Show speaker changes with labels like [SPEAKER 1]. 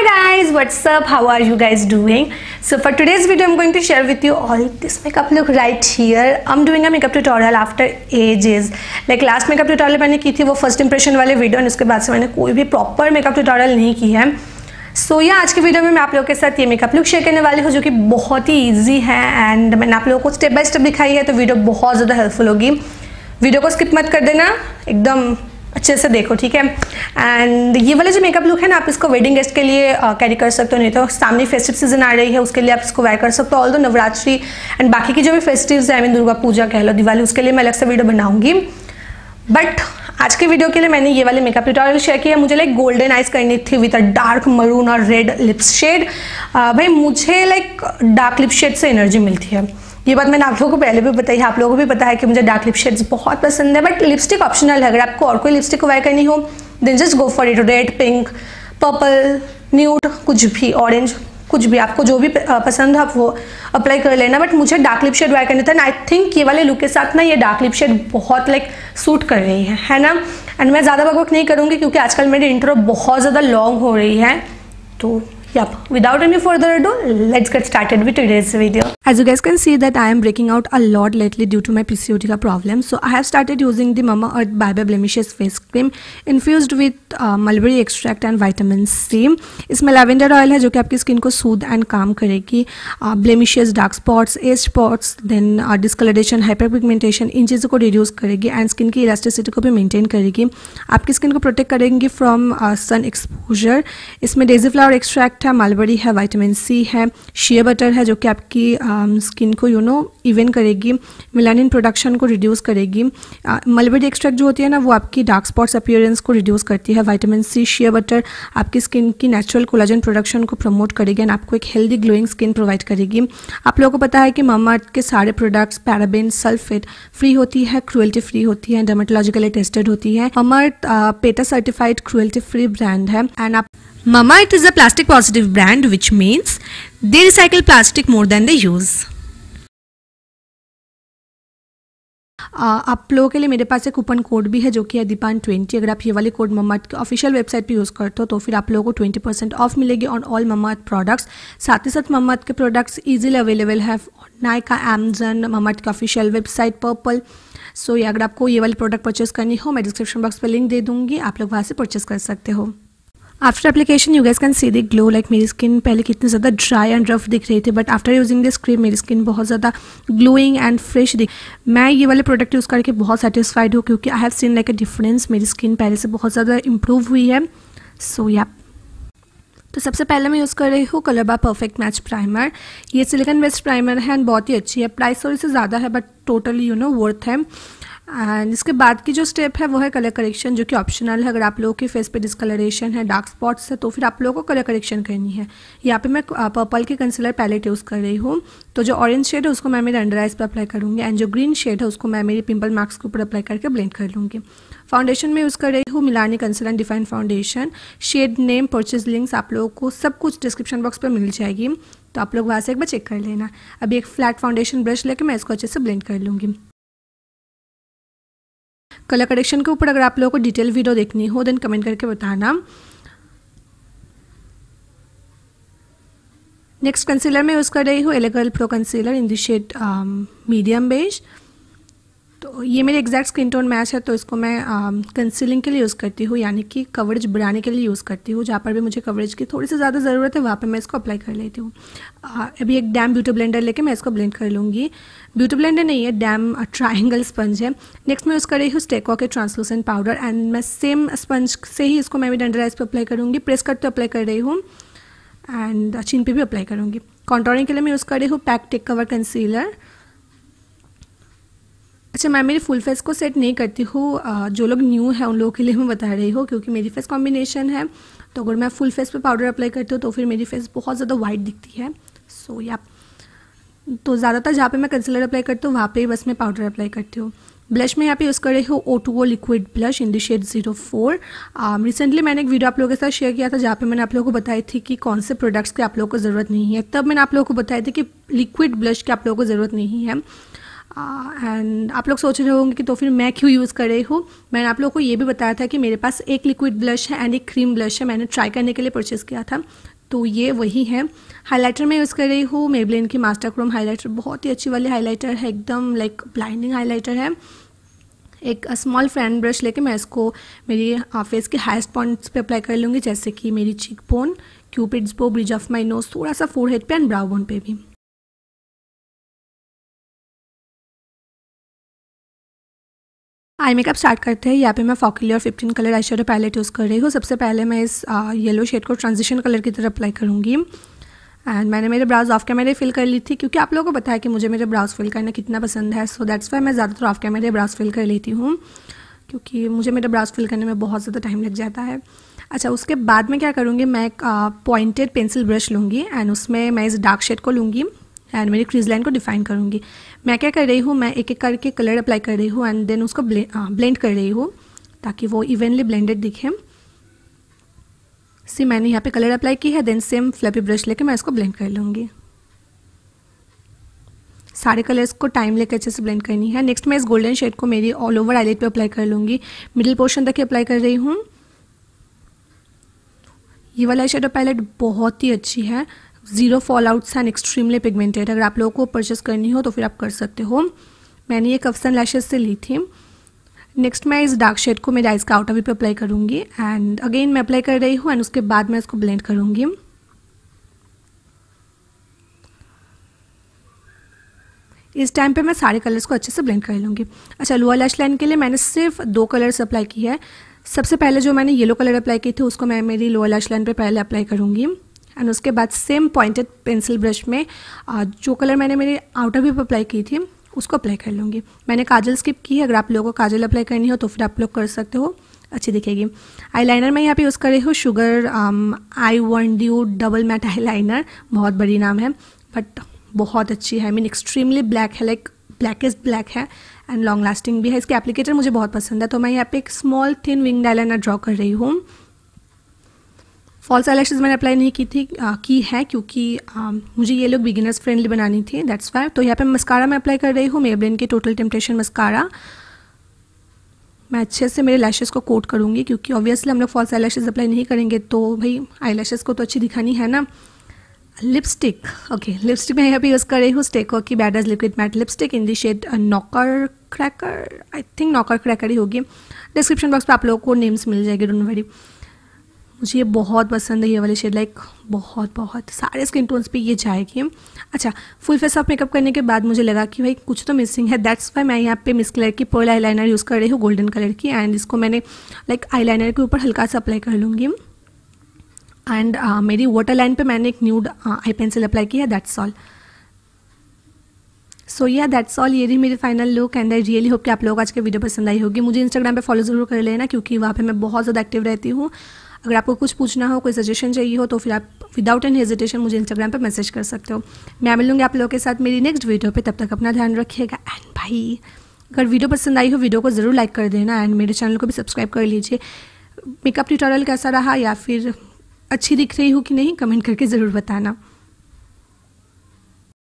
[SPEAKER 1] hi guys what's up how are you guys doing so for today's video i'm going to share with you all this makeup look right here i'm doing a makeup tutorial after ages like last makeup tutorial मैंने की थी वो first impression वाले video और उसके बाद से मैंने कोई भी proper makeup tutorial नहीं की है सो so, ये yeah, आज के वीडियो में मैं आप लोगों के साथ ये मेकअप लुक शेयर करने वाली हूँ जो कि बहुत ही इजी है एंड मैंने आप लोगों को स्टेप बाय स्टेप दिखाई है तो वीडियो बहुत ज़्यादा हेल्पफुल होगी वीडियो को स्किप मत कर देना एकदम अच्छे से देखो, ठीक है? एंड ये वाला जो मेकअप लुक है ना, आप इसको वेडिंग गेस्ट के लिए uh, कैरी कर सकते हो, नहीं तो सामने फेस्टिव सीज़न आ रही है, उसके लिए आप इसको वेयर कर सकते हो ऑल दो नवरात्रि एंड बाकी के जो भी फेस्टिव्स हैं मैं दुर्गा पूजा कह लो, दिवाली, उसके लिए मैं अलग से वीडियो बनाऊँगी। बट आज के वीडियो के लिए मैंने ये वाले मेकअप ट्यूटोरियल शेयर किया मुझे लाइक गोल्डन आइज़ करनी थी विद अ डार्क मरून और रेड लिप्स शेड भाई मुझे लाइक डार्क लिप शेड से एनर्जी मिलती है। ये बात मैंने आप लोगों को पहले भी बताई है, आप लोगों को भी पता है कि मुझे डार्क लिप शेड्स बहुत पसंद है बट लिपस्टिक ऑप्शनल है। अगर आपको और कोई लिपस्टिक वेयर करनी हो then just go for it red pink purple nude कुछ भी ऑरेंज कुछ भी। आपको जो भी पसंद है, आप वो अप्लाई कर लेना। बट मुझे डार्क लिप शेड वाई करनी था आई थिंक ये वाले लुक के साथ ना ये डार्क लिप शेड बहुत लाइक सूट कर रही है है ना? एंड मैं ज़्यादा वर्कआउट नहीं करूँगी, क्योंकि आजकल मेरी इंट्रो बहुत ज़्यादा लॉन्ग हो रही है। तो yeah without any further do let's get started with day's video as you guys can see that I am breaking out a a lately due to my P C ka problem. So I have started using the Mama Earth Bye Bye Blemishes blemishes face cream infused with mulberry extract and vitamin C इसमें lavender oil है जो कि आपकी skin को सूद and काम करेगी blemishes dark spots age spots then discolouration hyperpigmentation इन चीज़ों को रिड्यूस करेगी एंड स्किन की इलास्टिसिटी को भी मेनटेन करेगी आपकी स्किन को प्रोटेक्ट करेंगी फ्रॉम सन एक्सपोजर इसमें डेजी फ्लावर एक्सट्रैक्ट है मालबरी है वाइटामिन सी है शेयर बटर है जो कि आपकी uh, Um, स्किन को यू नो इवन करेगी मिलानिन प्रोडक्शन को रिड्यूस करेगी। uh, मलबेरी एक्सट्रैक्ट जो होती है ना, वो आपकी डार्क स्पॉट्स अपियरेंस को रिड्यूस करती है। वाइटामिन सी शेयर बटर आपकी स्किन की नेचुरल कोलाजन प्रोडक्शन को प्रमोट करेगी एंड आपको एक हेल्दी ग्लोइंग स्किन प्रोवाइड करेगी। आप लोगों को पता है कि मामा के सारे प्रोडक्ट्स पैराबेन सल्फेट फ्री होती है क्रुएल्टी फ्री होती है डर्मेटोलॉजिकली टेस्टेड होती है। Mama PETA certified cruelty free brand है। एंड आप Mama, it is a plastic positive brand, which means they recycle plastic more than they use. आप लोगों के लिए मेरे पास एक कूपन कोड भी है जो कि है दीपान ट्वेंटी अगर आप ये वाली कोड ममाट की ऑफिशियल वेबसाइट पे यूज़ करते हो तो फिर आप लोगों को ट्वेंटी परसेंट ऑफ़ मिलेगी ऑन ऑल मम्मा प्रोडक्ट्स साथ ही साथ मम्मा के प्रोडक्ट्स इजीली अवेलेबल है नायका एमजन मम्मा की ऑफिशियल वेबसाइट पर्पल सो ये अगर आपको ये वाली प्रोडक्ट परचेस करनी हो, मैं डिस्क्रिप्शन बॉक्स पर लिंक दे दूँगी, आप लोग वहाँ से परचेस कर सकते हो। After application you guys can see the glow like मेरी स्किन पहले कितनी ज़्यादा ड्राई एंड रफ दिख रही थी but after using this cream मेरी स्किन बहुत ज़्यादा ग्लोइंग एंड फ्रेश दिख मैं ये वाले प्रोडक्ट यूज़ करके बहुत सेटिसफाइड हूँ क्योंकि I have seen like a difference मेरी स्किन पहले से बहुत ज़्यादा इंप्रूव हुई है। सो so, या yeah. तो सबसे पहले मैं यूज़ कर रही हूँ कलरबा परफेक्ट मैच प्राइमर ये सिलिकन बेस्ड प्राइमर है एंड बहुत ही अच्छी है। प्राइस थोड़ी से ज़्यादा है but totally you know worth है। एंड इसके बाद की जो स्टेप है, वो है कलर करेक्शन जो कि ऑप्शनल है। अगर आप लोगों के फेस पे डिसकलरेशन है डार्क स्पॉट्स है तो फिर आप लोगों को कलर करेक्शन करनी है। यहाँ पे मैं पर्पल के कंसीलर पैलेट यूज़ कर रही हूँ। तो जो ऑरेंज शेड है, उसको मैं मेरे अंडर आइज़ पर अप्लाई करूँगी एंड जो ग्रीन शेड है, उसको मैं मेरे पिंपल मार्क्स के ऊपर अप्लाई करके ब्लेंड कर लूँगी। फाउंडेशन में यूज़ कर रही हूँ Milani conceal define foundation shade name purchase links आप लोगों को सब कुछ डिस्क्रिप्शन बॉक्स पर मिल जाएगी। तो आप लोग वहाँ से एक बार चेक कर लेना। अभी एक फ्लैट फाउंडेशन ब्रश लेके मैं इसको अच्छे से ब्लेंड कर लूँगी। कलर करेक्शन के ऊपर अगर आप लोगों को डिटेल वीडियो देखनी हो देन कमेंट करके बताना। नेक्स्ट कंसीलर मैं यूज़ कर रही हूँ LA Girl pro concealer in the shade medium beige तो ये मेरे एग्जैक्ट स्किन टोन मैच है तो इसको मैं um, कंसीलिंग के लिए यूज़ करती हूँ, यानी कि कवरेज बढ़ाने के लिए यूज़ करती हूँ, जहाँ पर भी मुझे कवरेज की थोड़ी सी ज़्यादा ज़रूरत है, वहाँ पर मैं इसको अप्लाई कर लेती हूँ। uh, अभी एक डैम ब्यूटी ब्लेंडर लेके मैं इसको ब्लेंड कर लूँगी। ब्यूटी ब्लेंडर नहीं है डैम ट्राइंगल स्पंज है। नेक्स्ट मैं यूज़ कर रही हूँ स्टेको के ट्रांसलूसेंट पाउडर एंड मैं सेम स्पंज से ही इसको मैं भी डंडर आइज़ पर अप्लाई करूँगी प्रेस करते अप्लाई कर रही हूँ एंड चिन uh, पे भी अप्लाई करूँगी। कॉन्ट्रोलिंग के लिए मैं यूज़ कर रही हूँ पैक टेक कवर कंसीलर अच्छा मैं मेरी फुल फेस को सेट नहीं करती हूँ। जो लोग न्यू है उन लोगों के लिए मैं बता रही हूँ क्योंकि मेरी फेस कॉम्बिनेशन है। तो अगर मैं फुल फेस पे पाउडर अप्लाई करती हूँ तो फिर मेरी फेस बहुत ज़्यादा वाइट दिखती है। सो so, या तो ज़्यादातर जहाँ पे मैं कंसिलर अप्लाई करती हूँ वहाँ पे बस मैं पाउडर अप्लाई करती हूँ। ब्लश में यहाँ पे यूज़ कर रही हूँ O two O liquid blush in the shade zero four recently मैंने एक वीडियो आप लोगों के साथ शेयर किया था जहाँ पे मैंने आप लोगों को बताई थी कि कौन से प्रोडक्ट्स की आप लोगों को ज़रूरत नहीं है। तब मैंने आप लोगों को बताया था कि लिक्विड ब्लश की आप लोगों को ज़रूरत नहीं है। एंड आप लोग सोच रहे होंगे कि तो फिर मैं क्यों यूज़ कर रही हूँ? मैंने आप लोगों को ये भी बताया था कि मेरे पास एक लिक्विड ब्लश है एंड एक क्रीम ब्लश है। मैंने ट्राई करने के लिए परचेज़ किया था। तो ये वही है। हाइलाइटर मैं यूज़ कर रही हूँ। मेबलिन की मास्टर क्रोम हाइलाइटर बहुत ही अच्छी वाली हाइलाइटर है। एकदम लाइक ब्लाइंडिंग हाइलाइटर है। एक स्मॉल फ़ैन ब्रश लेके मैं इसको मेरी फेस के हाइस्ट पॉइंट्स पे अप्लाई कर लूँगी, जैसे कि मेरी cheek bone Cupid's bow bridge of my nose थोड़ा सा फोर हेड पे एंड ब्राउ बोन पे भी। आई मेकअप स्टार्ट करते हैं। यहाँ पे मैं फॉकिली और fifteen colour eyeshadow palette use कर रही हूँ। सबसे पहले मैं इस येलो शेड को ट्रांजिशन कलर की तरह अप्लाई करूँगी। एंड मैंने मेरे ब्राउज ऑफ़ कैमरे फिल कर ली थी, क्योंकि आप लोगों को बताया कि मुझे मेरे ब्राउज फिल करना कितना पसंद है। सो दैट्स वाई मैं ज़्यादातर ऑफ़ कैमरे ब्राउज फिल कर लेती हूँ, क्योंकि मुझे मेरे ब्राउज फिल करने में बहुत ज़्यादा टाइम लग जाता है। अच्छा उसके बाद मैं क्या करूँगी, मैं एक पॉइंटेड पेंसिल ब्रश लूँगी। एंड उसमें मैं इस डार्क शेड को लूँगी। एंड मेरी क्रीज लाइन को डिफाइन करूँगी। मैं क्या कर रही हूँ? मैं एक एक करके कलर अप्लाई कर रही हूँ एंड देन उसको ब्लेंड कर रही हूँ ताकि वो इवनली ब्लेंडेड दिखे। सी मैंने यहाँ पे कलर अप्लाई की है देन सेम फ्लैपी ब्रश लेके मैं इसको ब्लेंड कर लूँगी। सारे कलर्स को टाइम लेकर अच्छे से ब्लेंड करनी है। नेक्स्ट मैं इस गोल्डन शेड को मेरी ऑल ओवर आईलेट पे अप्लाई कर लूँगी। मिडिल पोर्शन तक ही अप्लाई कर रही हूँ। ये वाला शेडो पैलेट बहुत ही अच्छी है। Zero fall outs and extremely pigmented अगर आप लोगों को परचेस करनी हो तो फिर आप कर सकते हो। मैंने ये कफ्सन लैशेज से ली थी। नेक्स्ट मैं इस डार्क शेड को, मेरे आइज़ का आउटर वी पे अप्लाई करूँगी। एंड अगेन मैं अप्लाई कर रही हूँ एंड उसके बाद मैं इसको ब्लेंड करूँगी। इस टाइम पे मैं सारे कलर्स को अच्छे से ब्लेंड कर लूँगी। अच्छा लोअर लैश लाइन के लिए मैंने सिर्फ़ दो कलर्स अप्लाई की है। सबसे पहले जो मैंने येलो कलर अप्लाई की थी, उसको मैं मेरी लोअर लैश लाइन पे पहले अप्लाई करूँगी। एंड उसके बाद सेम पॉइंटेड पेंसिल ब्रश में जो कलर मैंने मेरे आउटर भी अप्लाई की थी, उसको अप्लाई कर लूँगी। मैंने काजल स्किप की है, अगर आप लोगों को काजल अप्लाई करनी हो तो फिर आप लोग कर सकते हो, अच्छी दिखेगी। आई लाइनर मैं यहाँ पे यूज़ कर रही हूँ Sugar eye warned you double matte eyeliner बहुत बड़ी नाम है बट बहुत अच्छी है। आई मीन एक्सट्रीमली ब्लैक है लाइक ब्लैकेस्ट ब्लैक है एंड लॉन्ग लास्टिंग भी है। इसके एप्लीकेटर मुझे बहुत पसंद है तो मैं यहाँ पे एक small thin wing eyeliner draw कर रही हूँ। फॉल्स आईलैशेज मैंने अप्लाई नहीं की थी आ, की है क्योंकि आ, मुझे ये लोग बिगिनर्स फ्रेंडली बनानी थी दैट्स वाई तो यहाँ पे मस्कारा मैं अप्लाई कर रही हूँ मेबलिन के टोटल टेम्पटेशन मस्कारा मैं अच्छे से मेरे लैशेज़ को कोट करूँगी क्योंकि ऑब्वियसली हम लोग फॉल्स आई अप्लाई नहीं करेंगे तो भाई आई को तो अच्छी दिखानी है ना. लिपस्टिक ओके लिपस्टिक मैं यहाँ पे यूज़ कर रही हूँ स्टेको की badass liquid matte lipstick in the shade knocker cracker I think knocker cracker ही होगी. डिस्क्रिप्शन बॉक्स पे आप लोगों को नेम्स मिल जाएगी डोंट वरी मुझे ये बहुत पसंद है ये वाली शेड लाइक बहुत बहुत। सारे स्किन टोन्स पे ये जाएगी अच्छा फुल फेस ऑफ़ मेकअप करने के बाद मुझे लगा कि भाई कुछ तो मिसिंग है। दैट्स वाई मैं यहाँ पे मिस कलर की पर्ल आईलाइनर यूज़ कर रही हूँ गोल्डन कलर की। एंड इसको मैंने लाइक आईलाइनर के ऊपर हल्का सा अप्लाई कर लूँगी। एंड uh, मेरी वाटर लाइन पे मैंने एक न्यूड आई पेंसिल अप्लाई किया that's all so yeah that's all ये रही मेरी final look and I really hope कि आप लोग आज के वीडियो पसंद आई होगी। मुझे इंस्टाग्राम पे फॉलो ज़रूर कर लेना क्योंकि वहाँ पे मैं बहुत ज़्यादा एक्टिव रहती हूँ। अगर आपको कुछ पूछना हो, कोई सजेशन चाहिए हो तो फिर आप विदाउट एन हेजिटेशन मुझे इंस्टाग्राम पर मैसेज कर सकते हो। मैं मिलूँगी आप लोगों के साथ मेरी नेक्स्ट वीडियो पर तब तक अपना ध्यान रखिएगा एंड भाई अगर वीडियो पसंद आई हो वीडियो को ज़रूर लाइक कर देना एंड मेरे चैनल को भी सब्सक्राइब कर लीजिए। मेकअप ट्यूटोरियल कैसा रहा या फिर अच्छी दिख रही हो कि नहीं कमेंट करके ज़रूर बताना।